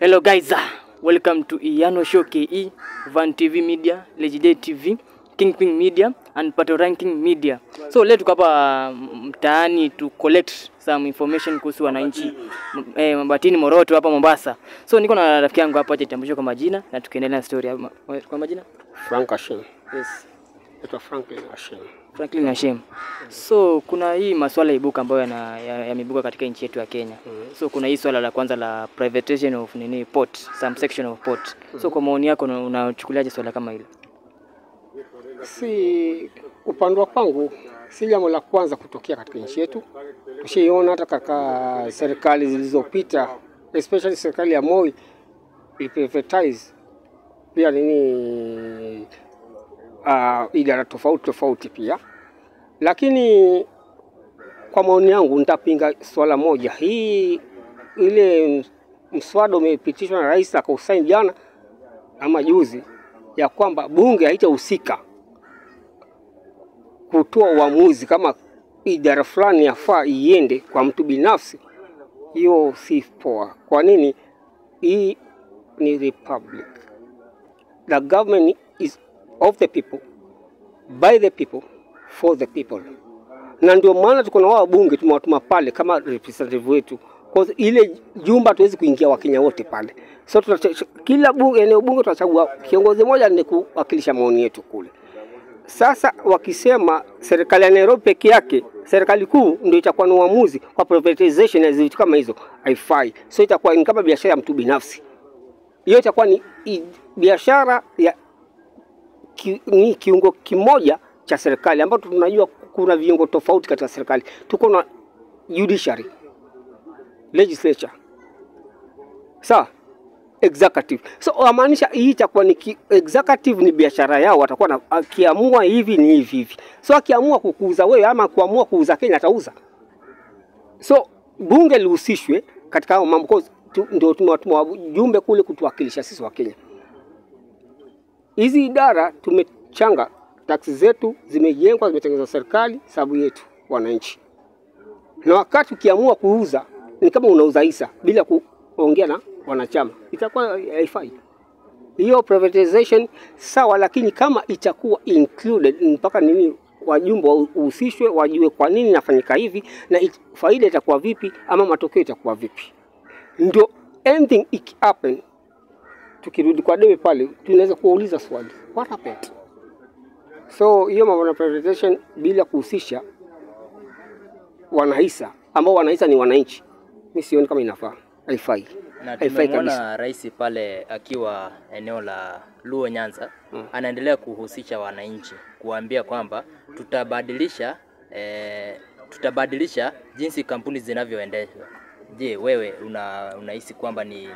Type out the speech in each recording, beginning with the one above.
Hello guys, welcome to Iyano Show KE, Van TV Media, Legendary TV, Kingpin Media and Pato Ranking Media. So leo tuko hapa mm, mtaani to collect some information kuhusu wananchi eh, Mabatini Moroto hapa Mombasa. So niko na rafiki yangu hapa, acha nitambulishe kwa majina na tukiendelea na story. hapa. Kwa majina? Frank Ashen. Yes. Naitwa Frank Ashim. Franklin Hashim. So kuna hii maswala ibuka ambayo yameibuka ya- yameibuka katika nchi yetu ya Kenya. So kuna hii swala la kwanza la privatization of nini port, some section of port. So kwa maoni yako unachukuliaje swala kama hilo? Si upande wa kwangu, si jambo la kwanza kutokea katika nchi yetu. Tushaiona hata kaka serikali zilizopita, especially serikali ya Moi iliprivatize pia nini uh, idara tofauti tofauti pia, lakini kwa maoni yangu nitapinga swala moja. Hii ile mswada umepitishwa na rais akausaini jana ama juzi, ya kwamba bunge haitahusika kutoa uamuzi kama idara fulani yafaa iende kwa mtu binafsi, hiyo si poa. Kwa nini? Hii ni republic. The government of the people, by the people, for the people. Na ndio maana tuko na wao bunge tumewatuma pale kama representative wetu, kwa ile jumba tuwezi kuingia Wakenya wote pale. So kila bunge, eneo bunge tunachagua kiongozi mmoja ni kuwakilisha maoni yetu kule. Sasa wakisema serikali ya Nairobi peke yake, serikali kuu ndio itakuwa na uamuzi kwa privatization na vitu kama hizo, haifai. So itakuwa ni kama biashara ya mtu binafsi, hiyo itakuwa ni biashara ya ki, ni kiungo kimoja cha serikali, ambapo tunajua kuna viungo tofauti katika serikali. Tuko na judiciary, legislature, sawa executive. So wamaanisha hii itakuwa ni ki, executive ni biashara yao, watakuwa na akiamua hivi ni hivi hivi. So akiamua kukuuza wewe ama kuamua kuuza Kenya atauza. So bunge lihusishwe katika hayo mambo, ndio tumewatuma wajumbe kule kutuwakilisha sisi wa Kenya. Hizi idara tumechanga, taksi zetu zimejengwa, zimetengenezwa serikali sababu yetu wananchi, na wakati ukiamua kuuza ni kama unauza hisa bila kuongea na wanachama, itakuwa haifai. Hiyo privatization sawa, lakini kama itakuwa included mpaka nini, wajumbe wahusishwe, wajue kwa nini nafanyika hivi na it, faida itakuwa vipi ama matokeo itakuwa vipi, ndio anything it happen tukirudi kwa debe pale, tunaweza kuwauliza swali what happened. So hiyo mambo na privatization bila kuhusisha wanahisa ambao wanahisa ni wananchi, mi sioni kama inafaa, haifai, na tumemwona rais pale akiwa eneo la Luo Nyanza hmm. anaendelea kuhusisha wananchi kuambia kwamba tutabadilisha e, tutabadilisha jinsi kampuni zinavyoendeshwa. Je, wewe unahisi una unahisi kwamba ni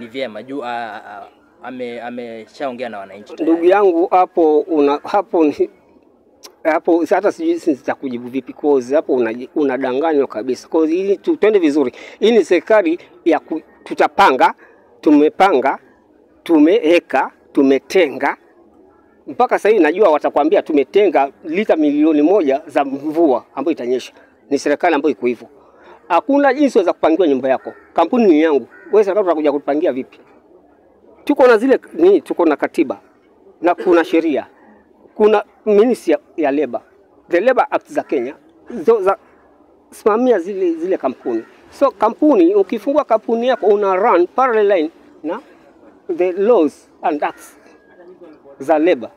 ni vyema juu a- a- ame ameshaongea na wananchi? Ndugu yangu hapo una, hapo ni hapo hata sijui si nitakujibu vipi cause hapo unadanganywa una kabisa cause ili tutende vizuri. Hii ni serikali ya ku, tutapanga, tumepanga, tumeeka tumetenga mpaka sasa hivi najua watakwambia tumetenga lita milioni moja za mvua ambayo itanyesha. Ni serikali ambayo iko hivyo. Hakuna jinsi waweza kupangiwa nyumba yako. Kampuni ni yangu. Wewe serikali utakuja kupangia vipi? Tuko na zile nini, tuko na katiba na kuna sheria, kuna ministry ya, ya labor, the labor act za Kenya zo za simamia zile zile kampuni. So kampuni, ukifungua kampuni yako una run parallel line na the laws and acts za labor.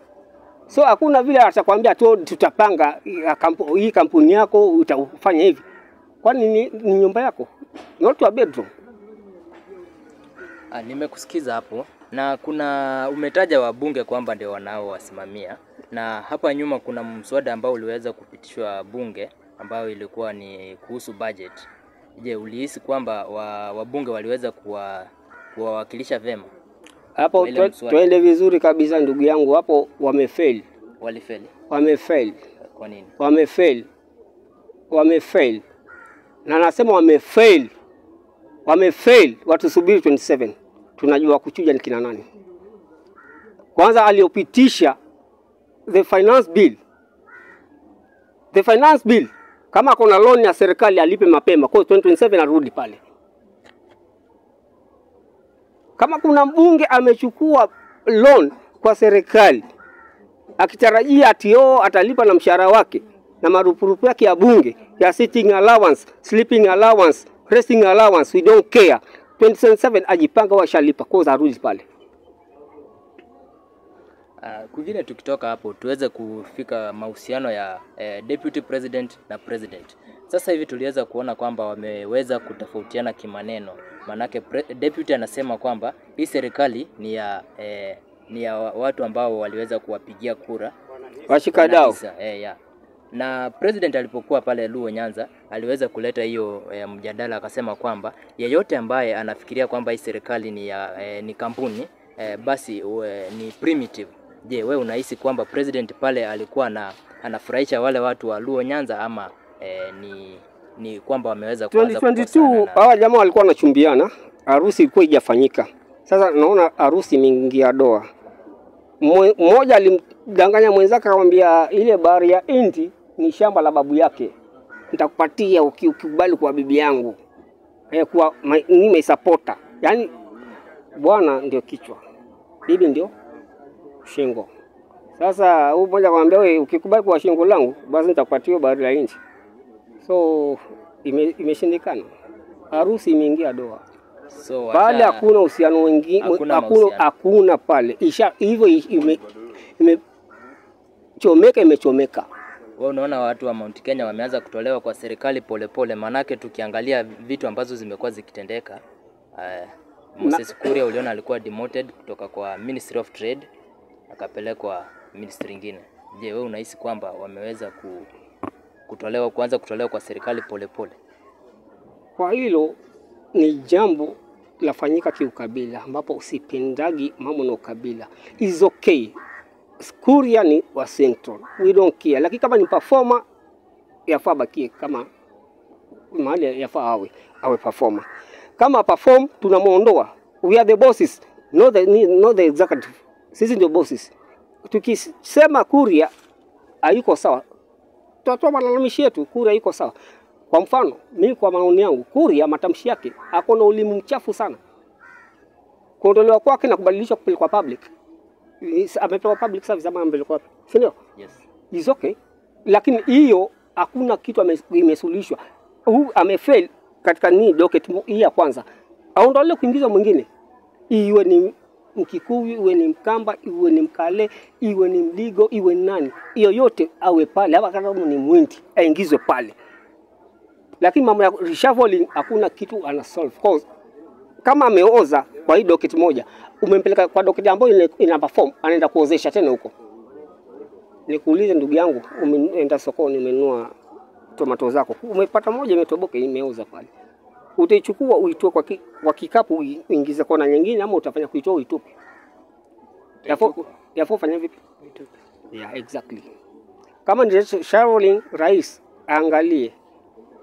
So hakuna vile atakwambia tu tutapanga hii kampuni yako utafanya hivi, kwani ni, ni nyumba yako, not your bedroom. Ah, nimekusikiza hapo na kuna umetaja wabunge kwamba ndio wanaowasimamia, na hapa nyuma kuna mswada ambao uliweza kupitishwa bunge ambayo ilikuwa ni kuhusu budget. Je, ulihisi kwamba wa, wabunge waliweza kuwa kuwawakilisha vema Hapo twende vizuri kabisa, ndugu yangu, hapo wamefail, Walifeli. Wamefail, kwa nini? wamefail, wamefail, na nasema wamefail, wamefail. Watusubiri 27 tunajua kuchuja ni kina nani. Kwanza aliopitisha the finance bill, the finance bill Kama kuna loan ya serikali alipe mapema, kwa 2027 arudi pale. Kama kuna mbunge amechukua loan kwa serikali akitarajia ati oh, atalipa na mshahara wake na marupurupu yake ya bunge ya sitting allowance, sleeping allowance, resting allowance, we don't care. 2027 ajipanga, washalipa kwa arudi pale. Uh, kwingine tukitoka hapo tuweze kufika mahusiano ya eh, deputy president na president. Sasa hivi tuliweza kuona kwamba wameweza kutofautiana kimaneno, manake pre, deputy anasema kwamba hii serikali ni ya eh, ni ya watu ambao waliweza kuwapigia kura Washikadau eh, ya. Na president alipokuwa pale Luo Nyanza aliweza kuleta hiyo e, mjadala akasema kwamba yeyote ambaye anafikiria kwamba hii serikali ni ya e, ni kampuni e, basi e, ni primitive. Je, we unahisi kwamba president pale alikuwa na anafurahisha wale watu wa Luo Nyanza ama e, ni ni kwamba wameweza kuanza 2022 kukosana na- hawa jamaa walikuwa wanachumbiana, harusi ilikuwa ijafanyika. Sasa naona harusi imeingia doa. Mmoja alimdanganya mwenzake akamwambia ile bahari ya Hindi ni shamba la babu yake, nitakupatia ukikubali kuwa bibi yangu eh, kuwa nimeisapota. Yaani bwana ndio kichwa, bibi ndio shingo. Sasa huyu mmoja akamwambia wewe, ukikubali kuwa shingo langu, basi nitakupatia bahari ya Hindi. So imeshindikana, ime- harusi imeingia doa so pale, hakuna uhusiano mwingine, Hakuna hakuna pale, isha hivyo ime- imechomeka, imechomeka. Wewe unaona watu wa Mount Kenya wameanza kutolewa kwa serikali polepole, manake tukiangalia vitu ambazo zimekuwa zikitendeka uh, Moses Kuria uliona alikuwa demoted kutoka kwa Ministry of Trade akapelekwa ministry ingine. Je, wewe unahisi kwamba wameweza ku, kutolewa kuanza kutolewa kwa serikali polepole? Kwa hilo ni jambo lafanyika kiukabila, ambapo usipendagi mambo na ukabila. Is okay. Kuria ni wa Central, we don't care, lakini kama ni performer yafaa bakie kama mahali yafaa awe awe performer. Kama perform tunamuondoa, we are the bosses, not the, not the executive. Sisi ndio bosses. Tukisema Kuria hayuko sawa, tutatoa malalamishi yetu, Kuria hayuko sawa. Kwa mfano, mimi kwa maoni yangu, Kuria matamshi yake ako na ulimi mchafu sana. Kuondolewa kwake na kubadilishwa kupelekwa public, Amepewa public service ama amepelekwa wapi, si ndio? Yes. is okay, lakini hiyo hakuna kitu imesuluhishwa. Huu amefail katika ni docket hii ya kwanza, aondolewe kuingiza mwingine, iwe ni Mkikuyu, iwe ni Mkamba, iwe ni Mkale, iwe ni Mdigo, iwe ni nani, hiyo yote awe pale, hata kama ni Mwindi aingizwe pale, lakini mambo ya reshuffling hakuna kitu ana solve. Cause kama ameoza kwa hii docket moja, umempeleka kwa dokta ambayo ina, perform, anaenda kuozesha tena huko. Nikuulize ndugu yangu, umeenda sokoni umenunua tomato zako, umepata moja imetoboka, imeoza pale, utaichukua uitoe kwa, ki, kwa kikapu ui- uingize kona nyingine, ama utafanya kuitoa uitupe? Yafo fanya vipi? Yeah, exactly. Kama ni sharing rais aangalie,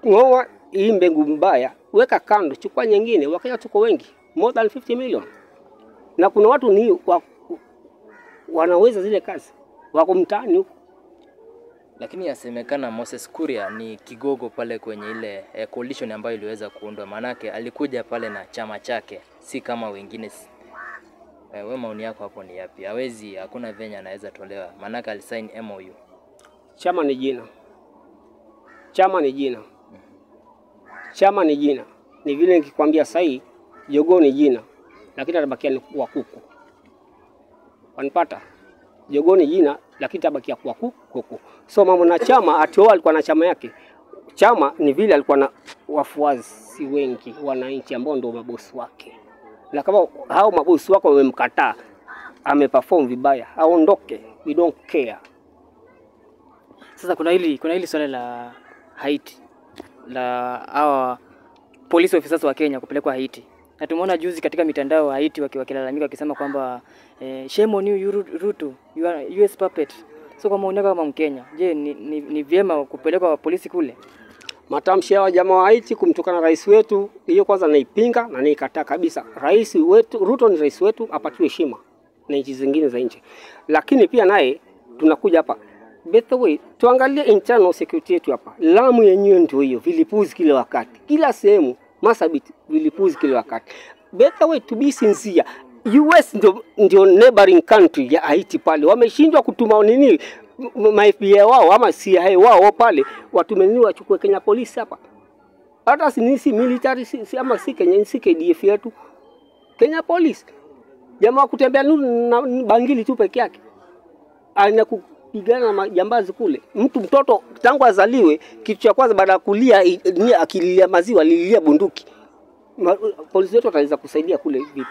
ng'oa hii mbegu mbaya, weka kando, chukua nyingine. Wakenya tuko wengi, more than 50 million, na kuna watu ni wa, wanaweza zile kazi, wako mtaani huko. Lakini yasemekana Moses Kuria ni kigogo pale kwenye ile eh, coalition ambayo iliweza kuundwa, maanake alikuja pale na chama chake, si kama wengine. Eh, we maoni yako hapo ni yapi? Hawezi, hakuna venye anaweza tolewa, maanake alisign MOU. Chama ni jina, chama ni jina, chama ni jina. Ni vile nikikwambia sahii jogoo ni jina, lakini atabakia kuwa kuku. Wanipata? jogoni jina, lakini tabakia kuwa kuku. So mambo na chama, ati alikuwa na chama yake. Chama ni vile alikuwa na wafuasi wengi, wananchi ambao ndio mabosi wake, na kama hao mabosi wako wamemkataa, ameperform vibaya, aondoke, we don't care. Sasa kuna hili kuna hili swala la Haiti la hawa police officers wa Kenya kupelekwa Haiti, na tumeona juzi katika mitandao Haiti wakiwa wakilalamika wakisema kwamba eh, shame on you, Ruto you are US puppet. So kwa maoni kama Mkenya, je, ni, ni, ni vyema kupelekwa polisi kule? Matamshi ya jamaa wa Haiti kumtukana rais wetu, hiyo kwanza naipinga na naikataa kabisa. Rais wetu Ruto ni rais wetu, apatiwe heshima na nchi zingine za nje. Lakini pia naye tunakuja hapa, By the way, tuangalie internal security yetu hapa. Lamu yenyewe ndio hiyo, vilipuzi kila wakati, kila sehemu, Marsabit vilipuzi kile wakati. By the way, to be sincere, US ndio, ndio neighboring country ya Haiti pale, wameshindwa kutuma nini ma FBI wao ama CIA wao pale. Watume nini wachukue Kenya polisi hapa, hata si nisi military si, si, ama si Kenya si KDF yetu, Kenya polisi jamaa kutembea na bangili tu peke yake. Ana kupigana na majambazi kule. Mtu mtoto tangu azaliwe, kitu cha kwanza baada ya kulia ni akililia maziwa lililia bunduki. Polisi wetu wataweza kusaidia kule vipi?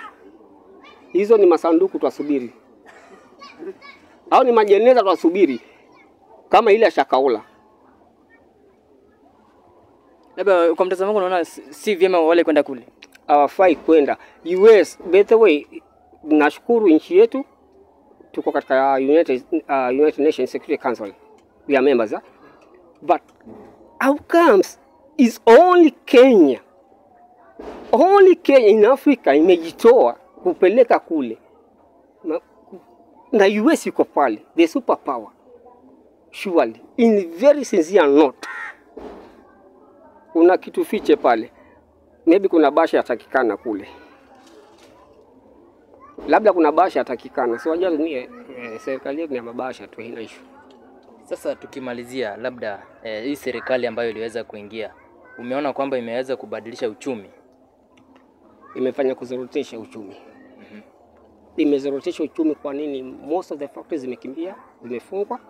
Hizo ni masanduku twasubiri, au ni majeneza twasubiri, kama ile ashakaula Shakaula. Labda kwa mtazamo wako unaona si si vyema wale kwenda kule. hawafai kwenda US. By the way, nashukuru nchi yetu tuko katika United, uh, United Nations Security Council, we are members huh? but how comes is only Kenya, only Kenya in Africa imejitoa kupeleka kule. Na, na US iko pale, the superpower. Surely in very sincere note, kuna kitu fiche pale. Maybe kuna basha yatakikana kule, labda kuna basha atakikana, Si wajua ni eh, serikali yetu ni ya mabasha tu, haina issue. Sasa tukimalizia, labda eh, hii serikali ambayo iliweza kuingia, umeona kwamba imeweza kubadilisha uchumi? Imefanya kuzorotesha uchumi, mm -hmm. imezorotesha uchumi. Kwa nini? Most of the factories zimekimbia, zimefungwa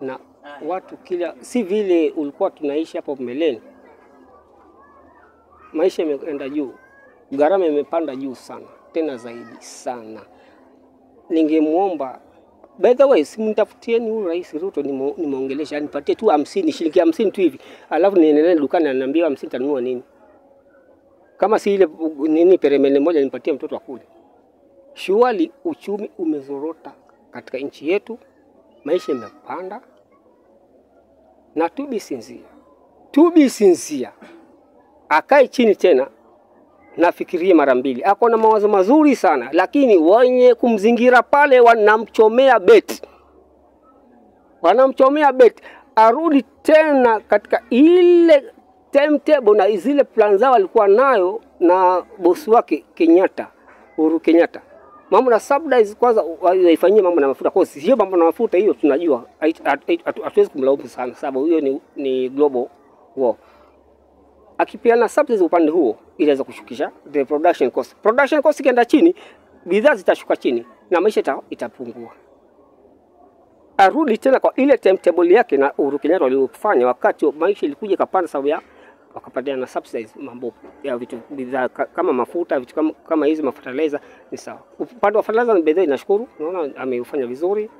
na watu kila, si vile ulikuwa tunaishi hapo mbeleni. Maisha imeenda juu, gharama imepanda juu sana, tena zaidi sana. Ningemwomba by the way, simtafutieni huyu Rais Ruto nimeongelesha, anipatie tu hamsini, shilingi hamsini tu hivi, alafu niendelee dukani, ananiambia hamsini tanunua nini? Kama si ile nini peremende moja nipatie mtoto akule. Shuali uchumi umezorota katika nchi yetu, maisha imepanda, na tubisinzia sincere, akae chini tena nafikirie mara mbili. Ako na mawazo mazuri sana, lakini wenye kumzingira pale wanamchomea beti, wanamchomea beti, arudi tena katika ile timetable na zile plan zao alikuwa nayo na bosi wake Kenyatta, Uhuru Kenyatta. Mambo na subsidies kwanza waifanyie mambo na mafuta. Kwa hiyo mambo na mafuta hiyo tunajua, hatuwezi kumlaumu sana, sababu hiyo ni, ni global war akipeana subsidies upande huo inaweza kushukisha the production cost. Production cost ikienda chini, bidhaa zitashuka chini na maisha ita, itapungua. Arudi tena kwa ile timetable yake na Uhuru Kenyatta waliofanya wakati wa maisha ilikuja ikapanda, sababu ya wakapatiana subsidies mambo ya vitu bidhaa kama mafuta vitu kama, kama hizi mafertilizer ni sawa. Upande wa fertilizer ni bidhaa, nashukuru, naona ameufanya vizuri,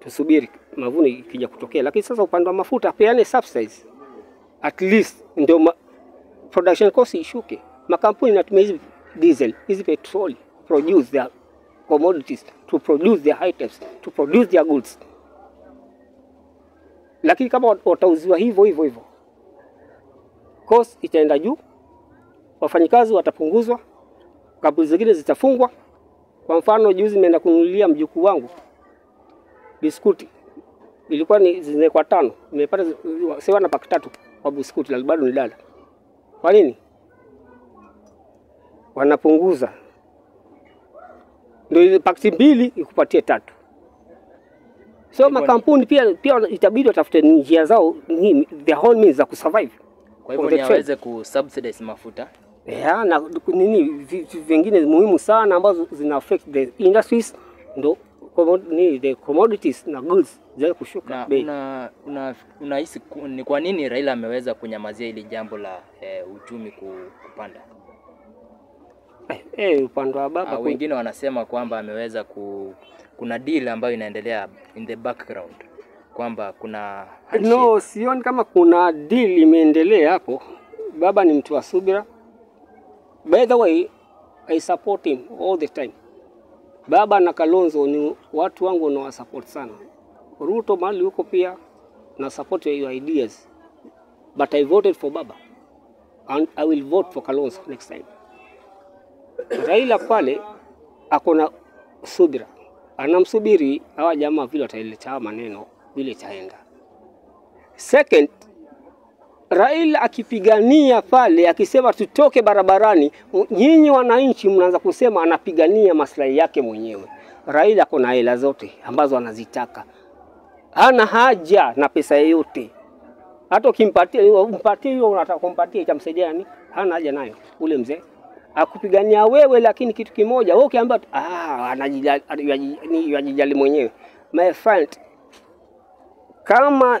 tusubiri mavuno ikija kutokea, lakini sasa upande wa mafuta peane subsidies at least ndio ma- production cost ishuke. Makampuni natumia hizi diesel hizi petroli produce their commodities to produce their items to produce their goods, lakini kama watauziwa hivyo hivyo hivyo, cost itaenda juu, wafanyikazi watapunguzwa, kampuni zingine zitafungwa. Kwa mfano, juzi nimeenda kununulia mjukuu wangu biskuti ilikuwa ni zinawekwa tano, nimepata sewa na paki tatu kwa biskuti, na bado ni dala. Kwa nini wanapunguza? Ndio ile pakiti mbili ikupatie tatu. So makampuni pia pia itabidi watafute njia zao, ni the whole means za kusurvive Kwa hivyo ni aweze kusubsidize mafuta. yeah, na nini vingine muhimu sana ambazo zina affect the industries ndo the commodities na goods ziweze kushuka bei. una una unahisi ni kwa nini Raila ameweza kunyamazia hili jambo la eh, uchumi ku- kupanda? Eh, eh, upande wa baba Ah, wengine wanasema kwamba ameweza ku kuna deal ambayo inaendelea in the background kwamba kuna handshake. No, sioni kama kuna deal imeendelea hapo. Baba ni mtu wa subira. By the way, I support him all the time. Baba na Kalonzo ni watu wangu nawasupport sana. Ruto mahali huko pia na support your ideas. But I voted for Baba. And I will vote for Kalonzo next time. Raila pale ako na subira, anamsubiri hawa jamaa vile wataeleta maneno vile itaenda. Second, Raila akipigania pale akisema tutoke barabarani, nyinyi wananchi mnaanza kusema anapigania maslahi yake mwenyewe. Raila ako na hela zote ambazo anazitaka, hana haja na pesa yoyote. Hata ukimpatia umpatie hiyo unataka kumpatia itamsaidia nini? Hana haja nayo ule mzee akupigania wewe, lakini kitu kimoja wewe ukiambia ah, anajijali mwenyewe. My friend, kama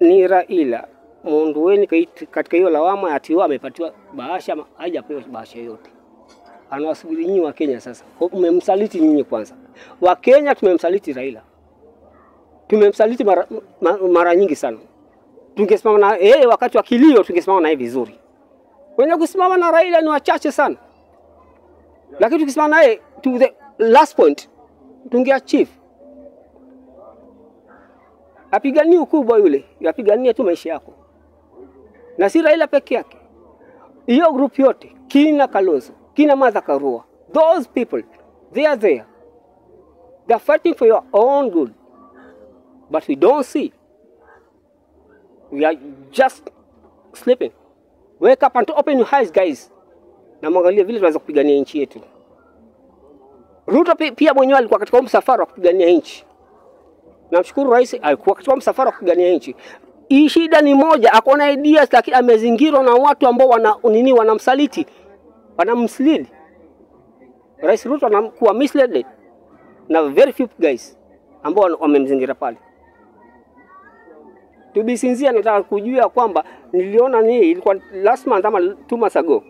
ni Raila muondoeni weni katika hiyo lawama ati yeye amepatiwa bahasha, hajapewa bahasha yoyote. Anawasubiri nyinyi wa Kenya sasa. Mmemsaliti nyinyi kwanza. Wa Kenya tumemsaliti Raila, tumemsaliti mara, ma, mara nyingi sana. Tungesimama na yeye wakati wa kilio, tungesimama naye vizuri. Wenye kusimama na Raila ni wachache sana, lakini tukisimama naye to the last point tungeachieve apiganie ukubwa yule, yapigania tu maisha yako, na si Raila peke yake. Hiyo group yote, kina Kalonzo, kina Martha Karua, those people they are there, they are fighting for your own good, but we don't see. We are just sleeping. Wake up and open your eyes guys, na mwangalie vile tunaweza kupigania nchi yetu. Ruto pia mwenyewe alikuwa katika msafara wa kupigania nchi. Namshukuru rais alikuwa katika msafara wa kupigania nchi. Hii shida ni moja, akona ideas lakini amezingirwa na watu ambao wana nini, wanamsaliti, wanamslidi Rais Ruto anakuwa misled na very few guys ambao wamemzingira pale. Tubisinzia, nataka kujua kwamba niliona ni ilikuwa last month ama two months ago,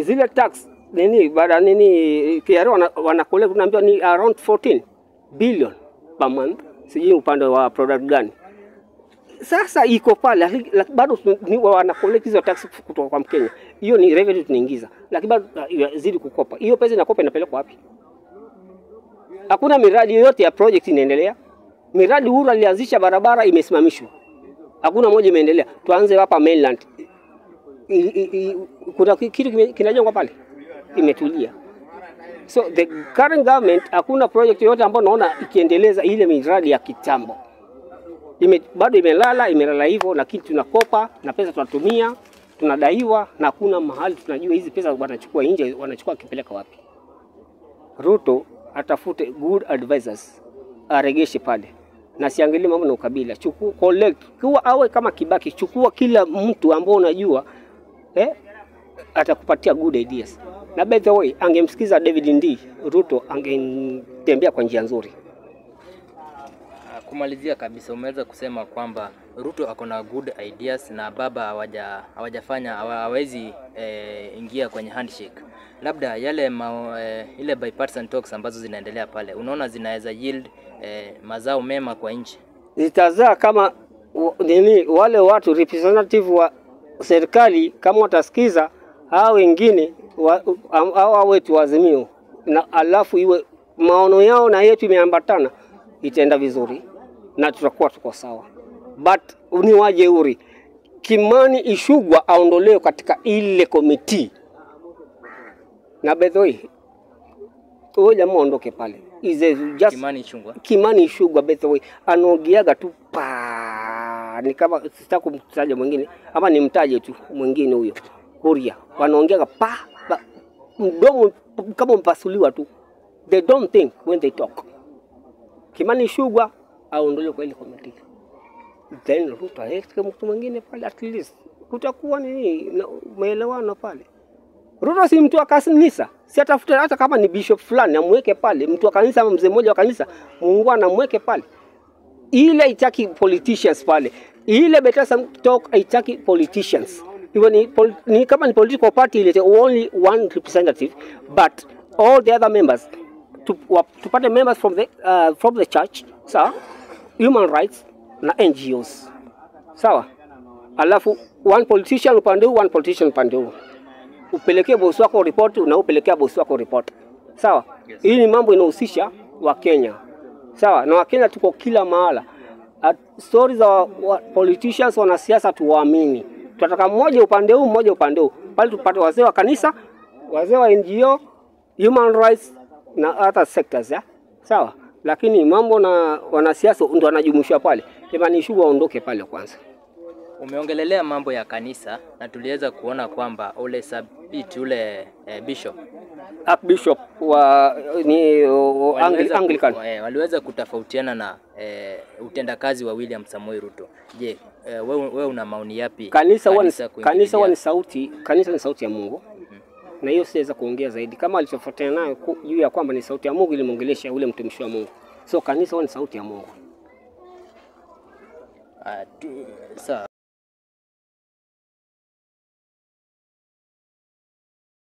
zile tax nini baada nini KRA wanakolea wana ni around 14 billion per month, sijui upande wa product gani. Sasa iko pale bado tu- ni wana collect hizo tax kutoka kwa Mkenya, hiyo ni revenue tunaingiza, lakini bado uh, zidi kukopa. Hiyo pesa inakopa inapelekwa wapi? Hakuna miradi yoyote ya project inaendelea. Miradi Uhuru alianzisha barabara imesimamishwa, hakuna moja imeendelea. Tuanze hapa mainland, I- i- i- kuna kitu kinajengwa pale, imetulia. So the current government hakuna project yoyote ambayo naona ikiendeleza ile miradi ya kitambo. Ime, bado imelala imelala hivyo, lakini tunakopa na pesa tunatumia, tunadaiwa na hakuna mahali tunajua hizi pesa wanachukua nje, wanachukua kipeleka wapi. Ruto atafute good advisors, aregeshe pale na siangalie mambo na ukabila. Chukua collect, kuwa awe kama Kibaki, chukua kila mtu ambao unajua eh, atakupatia good ideas. Na by the way, angemsikiza David Ndii, Ruto angetembea kwa njia nzuri. Kumalizia kabisa, umeweza kusema kwamba Ruto ako na good ideas na baba hawaja hawajafanya hawawezi hawezi eh, ingia kwenye handshake. Labda yale ma, eh, ile bipartisan talks ambazo zinaendelea pale, unaona zinaweza yield eh, mazao mema kwa nchi. Zitazaa kama nini, wale watu representative wa serikali kama watasikiza hao wengine hao wetu wazimio Azimio, na alafu iwe maono yao na yetu imeambatana, itaenda vizuri na tutakuwa tuko sawa, but ni wajeuri. Kimani Ishugwa aondolewe katika ile komiti, na bedhoi huyo jamaa aondoke pale. Is a just Kimani Ishugwa, Kimani Ishugwa bedhoi anaogiaga tu pa ni kama sitaki kumtaja mwingine ama nimtaje tu mwingine huyo Kuria, wanaongeaga pa, pa mdomo kama mpasuliwa tu, they don't think when they talk. Kimani Ichung'wah aondolewe kwa ile komiti, then Ruto aweke mtu mwingine pale, at least kutakuwa nini maelewano pale. Ruto si mtu wa kanisa, si atafute hata kama ni bishop fulani amweke pale, mtu wa kanisa ama mzee mmoja wa kanisa, Mungu anamweke pale. Ile itaki politicians pale, ile Bethesda talk itaki politicians. Iwe ni, pol, ni kama ni political party ilete only one representative but all the other members tupate members from the, uh, from the church sawa, human rights na NGOs sawa, alafu one politician upande huu, one politician upande huu upelekee bosi wako report na upelekea bosi wako report. Sawa? Yes. Hii ni mambo inahusisha wa kenya Sawa? Na Wakenya tuko kila mahala. At, stories za wa, wa, politicians wanasiasa tuwaamini. Tunataka mmoja upande huu, mmoja upande huu. Pale tupate wazee wa kanisa, wazee wa NGO, human rights na other sectors ya. Sawa? Lakini mambo na wanasiasa ndo wanajumuishwa pale. jamani, shughuli waondoke pale kwanza. Umeongelelea mambo ya kanisa na tuliweza kuona kwamba ule sabiti ule eh, bishop Archbishop wa ni uh, waliweza, Anglican ku, eh, waliweza kutofautiana na eh, utendakazi wa William Samoei Ruto. Je, eh, wewe wewe una maoni yapi? kanisa kanisa, ni kanisa huwa ni sauti, kanisa ni sauti ya Mungu na hiyo siweza kuongea zaidi, kama alichofuatana nayo juu ya kwamba ni sauti ya Mungu ilimwongelesha ule mtumishi wa Mungu. So kanisa ni sauti ya Mungu. Sawa.